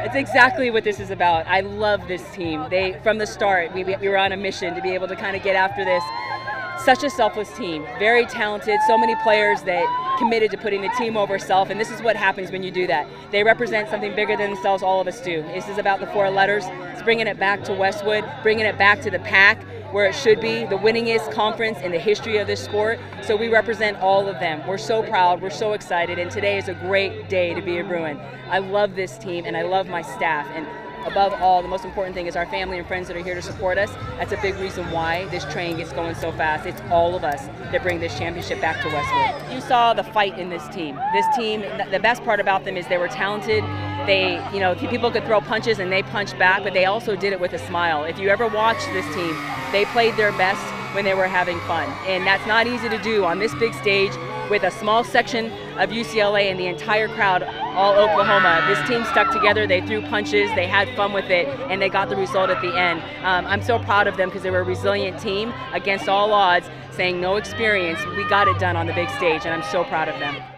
It's exactly what this is about. I love this team. They, from the start, we, we were on a mission to be able to kind of get after this. Such a selfless team, very talented, so many players that committed to putting the team over self, and this is what happens when you do that. They represent something bigger than themselves, all of us do. This is about the four letters. It's bringing it back to Westwood, bringing it back to the Pac where it should be, the winningest conference in the history of this sport. So we represent all of them. We're so proud, we're so excited, and today is a great day to be a Bruin. I love this team and I love my staff. And above all, the most important thing is our family and friends that are here to support us. That's a big reason why this train gets going so fast. It's all of us that bring this championship back to Westwood. You saw the fight in this team. This team, the best part about them is they were talented. They, you know, people could throw punches and they punched back, but they also did it with a smile. If you ever watched this team, they played their best when they were having fun. And that's not easy to do on this big stage with a small section of UCLA and the entire crowd, all Oklahoma. This team stuck together, they threw punches, they had fun with it, and they got the result at the end. Um, I'm so proud of them because they were a resilient team against all odds, saying no experience. We got it done on the big stage, and I'm so proud of them.